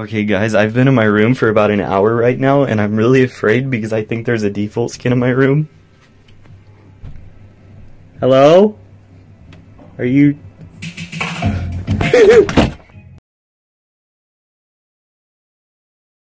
Okay guys, I've been in my room for about an hour right now and I'm really afraid because I think there's a default skin in my room. Hello? Are you...